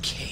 Okay.